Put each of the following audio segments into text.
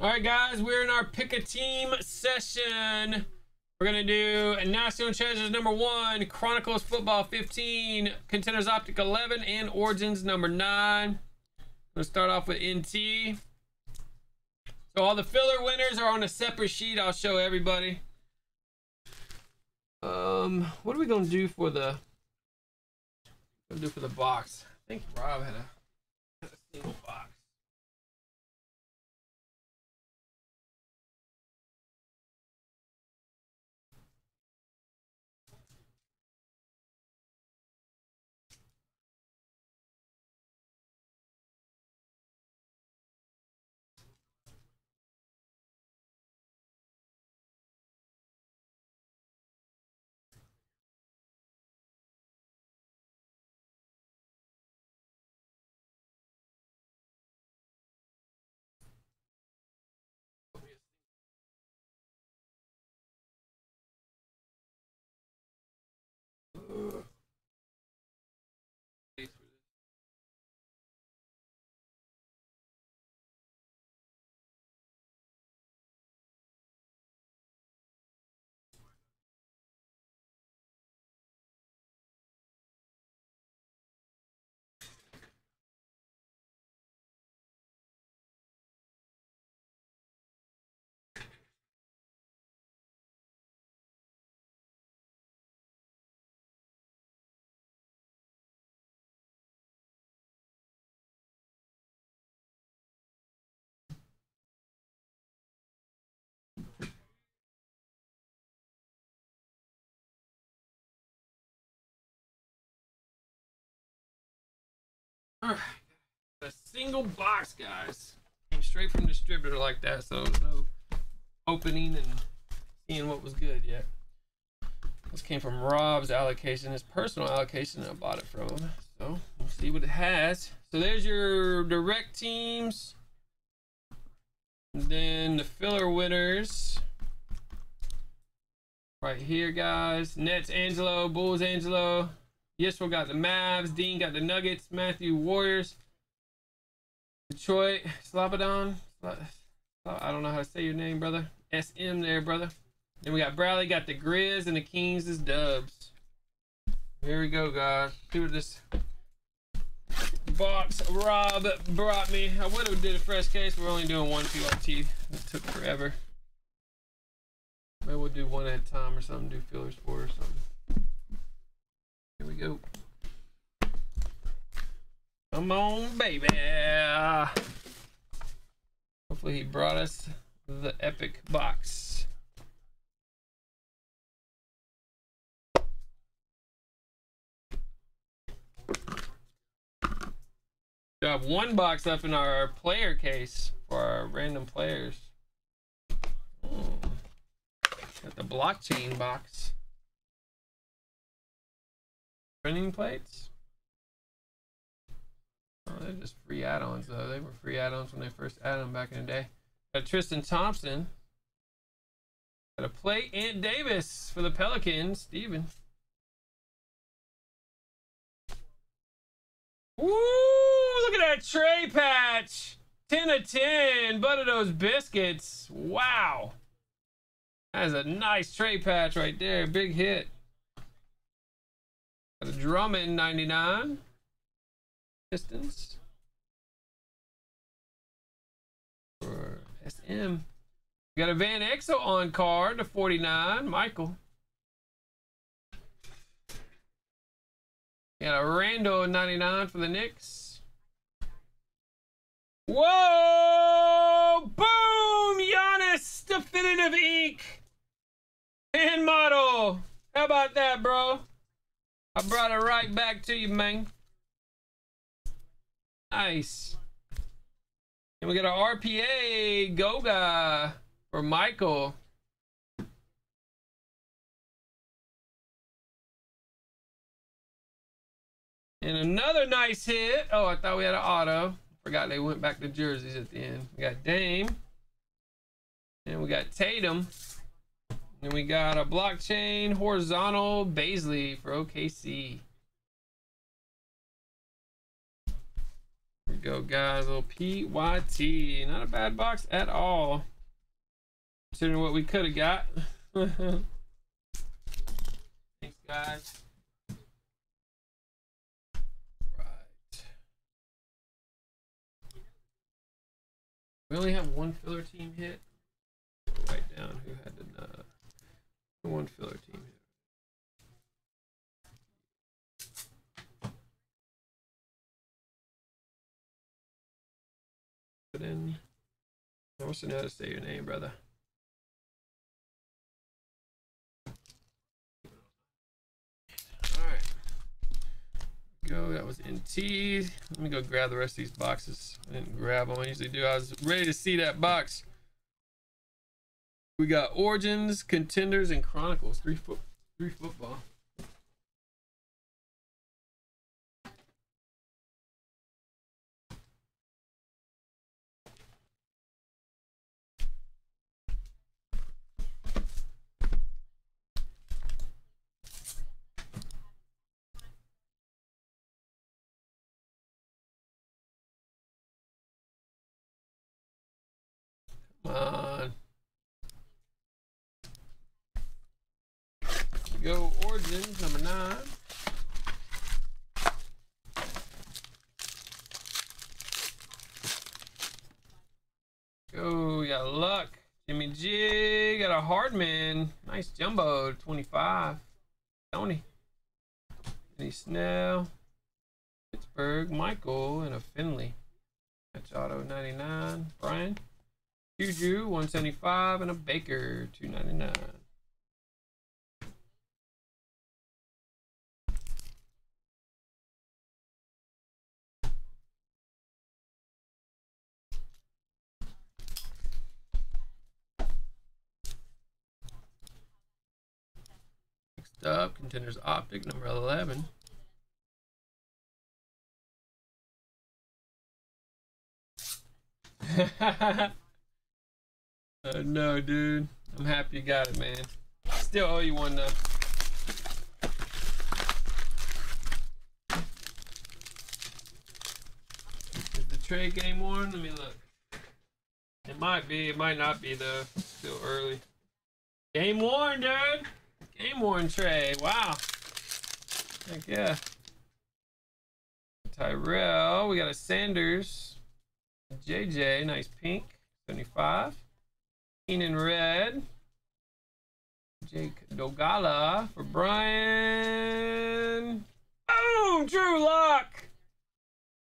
All right, guys, we're in our pick a team session. We're gonna do National Treasures number one, Chronicles Football 15, Contenders Optic 11, and Origins number nine. We'll start off with NT. So all the filler winners are on a separate sheet. I'll show everybody. Um, what are we gonna do for the? Gonna do for the box? I think Rob had a, had a single box. All right, a single box, guys. Came straight from distributor like that, so no opening and seeing what was good yet. This came from Rob's allocation, his personal allocation. I bought it from him, so we'll see what it has. So there's your direct teams. Then the filler winners. Right here, guys. Nets Angelo, Bulls Angelo, Yisro got the Mavs. Dean got the Nuggets. Matthew Warriors. Detroit. Slobodon. I don't know how to say your name, brother. SM there, brother. Then we got Bradley got the Grizz and the Kings is Dubs. Here we go, guys. See what this box Rob brought me. I would have did a fresh case. We're only doing one PRT. It took forever. Maybe we'll do one at a time or something. Do fillers for or something. Go. Come on, baby. Hopefully he brought us the epic box. We have one box up in our player case for our random players. Oh. Got the blockchain box. Printing plates? Oh, they're just free add-ons though. They were free add-ons when they first added them back in the day. Got Tristan Thompson. Got a plate. Ant Davis for the Pelicans. Steven. Woo! Look at that tray patch. 10 of 10. But of those biscuits. Wow. That is a nice tray patch right there. Big hit. Got a Drummond 99. Pistons. For SM. We got a Van Exel on card to 49. Michael. Got a Randall 99 for the Knicks. Whoa! Boom! Giannis definitive ink and model. How about that, bro? I brought it right back to you, man. Nice. And we got our RPA Goga for Michael. And another nice hit. Oh, I thought we had an auto. Forgot they went back to jerseys at the end. We got Dame. And we got Tatum. And we got a blockchain horizontal Bazley for OKC. There we go, guys. A little PYT. Not a bad box at all. Considering what we could have got. Thanks, guys. Right. We only have one filler team hit. Write down who had one filler team. Put in. I I knew how to say your name, brother. Alright. Go, that was NT. Let me go grab the rest of these boxes. I didn't grab them. I usually do. I was ready to see that box. We got Origins, Contenders, and Chronicles. Three foot, three football. On. We go Origins, number nine. Go, got luck. Jimmy G got a Hardman. Nice jumbo, 25. Tony. Benny Snell. Pittsburgh, Michael, and a Finley. That's auto 99. Brian. Juju, 175, and a Baker, 299. Up, Contenders Optic, number 11. uh, no, dude. I'm happy you got it, man. Still owe you one, though. Is the trade game worn? Let me look. It might be. It might not be, though. Still early. Game worn, dude. Game worn tray. Wow. Heck yeah. Tyrell. We got a Sanders. JJ. Nice pink. 75. Keenan Red. Jake Dogala for Brian. Boom! Drew Lock.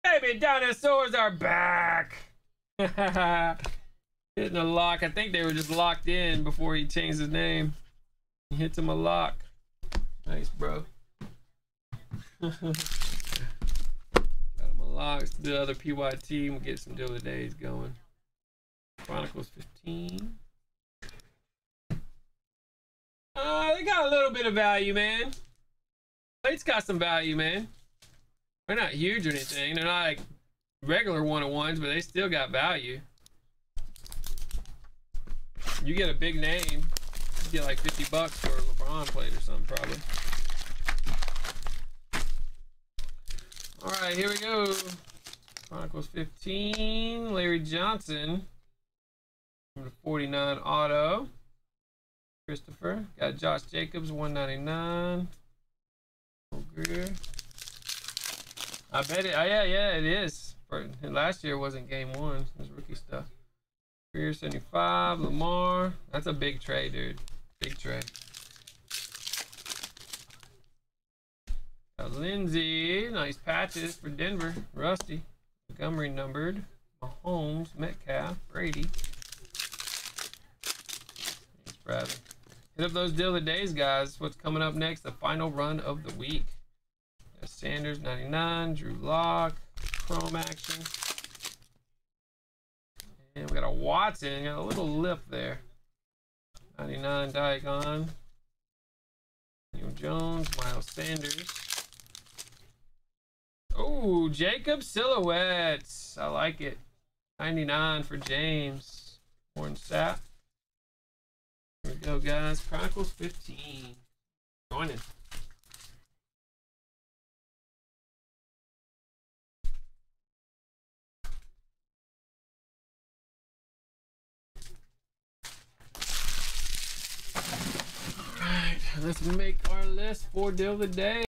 Baby dinosaurs are back. Hitting a lock. I think they were just locked in before he changed his name. Hits him a lock. Nice, bro. Got him a lock. Let's do the other PYT. We'll get some deal of days going. Chronicles 15. Uh, they got a little bit of value, man. Plate's got some value, man. They're not huge or anything. They're not like regular one-on-ones, but they still got value. You get a big name, get like 50 bucks for a LeBron plate or something, probably. All right, here we go. Chronicles 15, Larry Johnson. Number 49 auto. Christopher. Got Josh Jacobs, 199. Greer. I bet it. Oh, yeah, yeah, it is. Last year wasn't game one. It was rookie stuff. Greer, 75. Lamar. That's a big trade, dude. Big trade. Got Lindsay. Nice patches for Denver. Rusty. Montgomery numbered. Mahomes, Metcalf, Brady. Thanks, Bradley. Hit up those deal of the days, guys. What's coming up next? The final run of the week. Sanders 99, Drew Lock, Chrome action. And we got a Watson, got a little lip there. 99 Diagon. Neil Jones, Miles Sanders. Oh, Jacob Silhouettes. I like it. 99 for James. Warren Sapp. Here we go, guys. Chronicles 15. Joining. List for deal of the day.